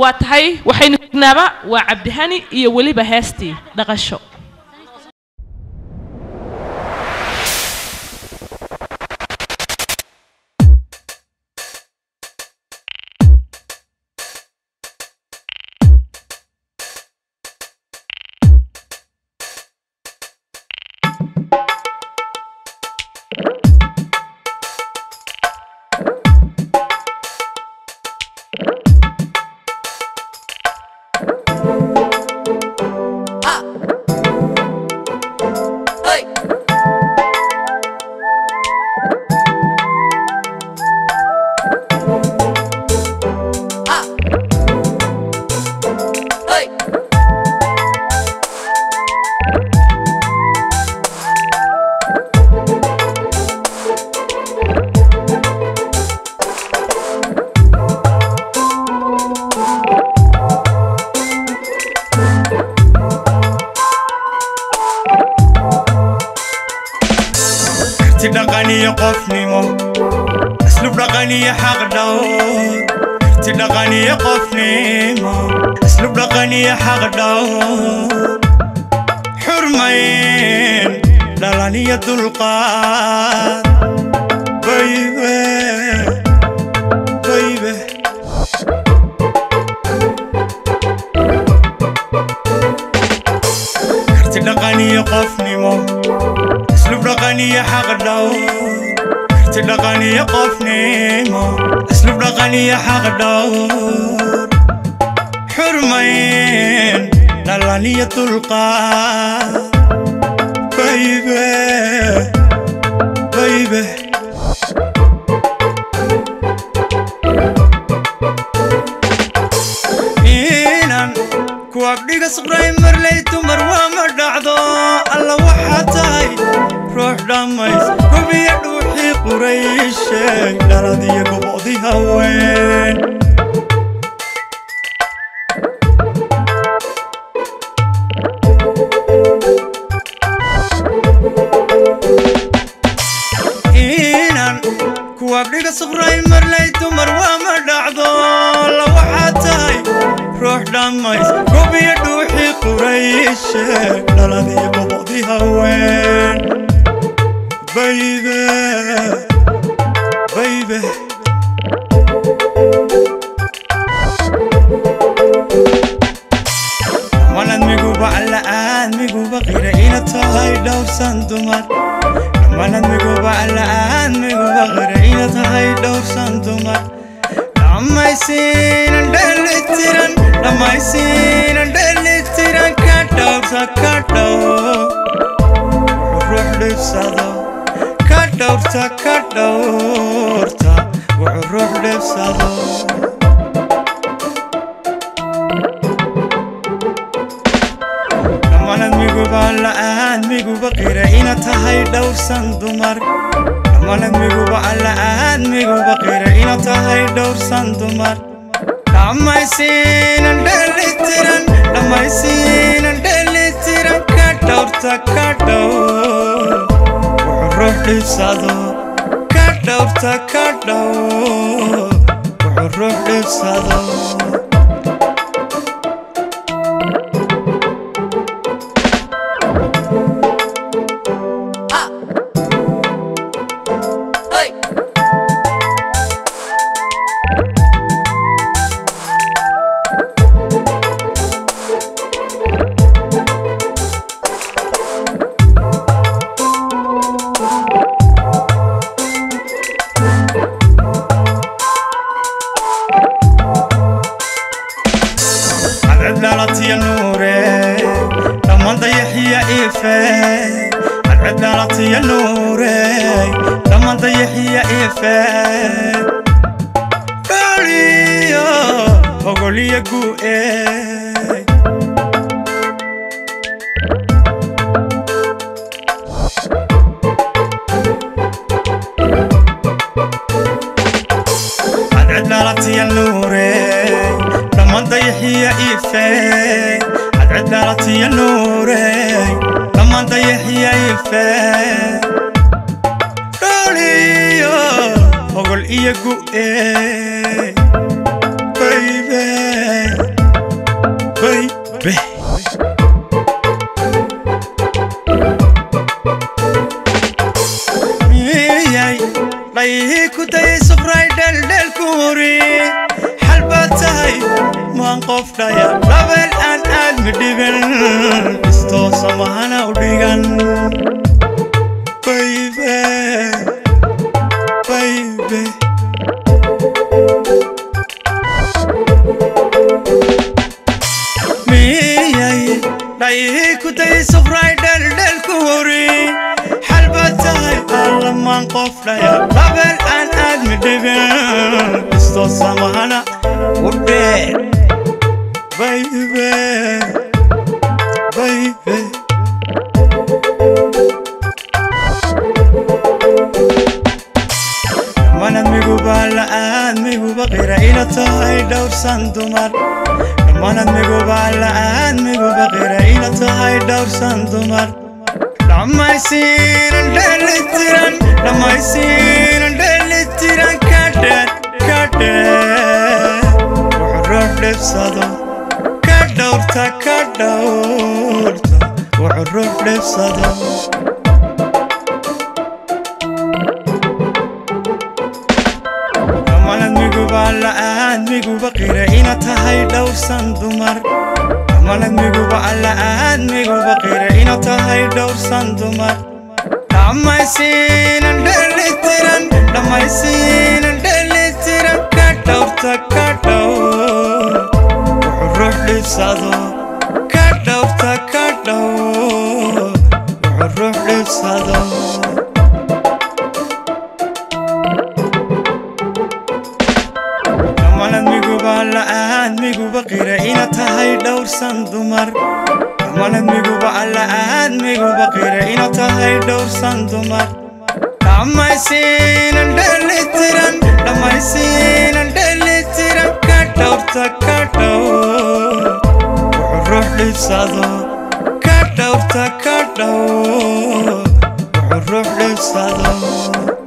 waa tahay waxaynu hignaaba waa cabdihani iyo weliba heestii dhaqasho تي دغاني يقفني مو اسلوب دغاني حق دور تي دغاني يقفني مو اسلوب دغاني حق دور حرمين دلانية دلقات بيبي بيبي دغاني يقفني مو اسلوب رغاني حغدو كرت رغاني قفني مو اسلوب رغاني حغدو حرمين لالانية القاف qurayshee dhaladii qobodii haween baybe baybe walad miguba ala'aan miguba qira ina tahay dhowrsan dumar walad miguba ala'aan miguba qira ina tahay dhowrsan miguba qiracina tahay dhowrsan dumar dhamalag miguba alla'aad miguba qiracina tahay dhowrsan dumar dhammaysiinan dhelitiran dhammaysiinan dhelitiran ka dhowrta ka dhow wuxuu ruux dhibsado ka dhowrta ka dhow wuxuu ruux dhibsado ya ife Kariyo Ogoliye gu eh iyagu ee baby baby miyay dhayihii ku dayay sufray dheeldheelku hore xal baad tahay maan qof dhaya dhabeel aan aad ma dhiban istoosa mahana u dhigan من قفل يا رب الآن دبن استوصى وهلا ودير baby baby Man migu balaan migu baqira ila tahay dhowrsan dumar mana migu balaan migu baqira ila tahay dhowrsan dumar لما يصير الدلتران لما يصير الدلتران كادر كادر وعرف لبسادو كادورتا كادورتا وعرف لبسادو migu baqira ina tahay dhowsan dumar malad miguba alla'aad miguba qira inaad tahay dhowrsan dumar dhammaysiinan dhelitiran dhammaysiinan dhelitiran ka dhowrta ka dhowr wuxuu ruux dhibsado ka dhowrta miguba qira'ina tahay dhowrsan dumar kamalad miguba alla'aad miguba qira'ina tahay dhowrsan dumar dhammaysiinan dhelitiran dhammaysiinan dhelitiran ka dhowrta ka dhowr wuxuu ruux dhibsado ka dhowrta ka dhowr wuxuu ruux dhibsado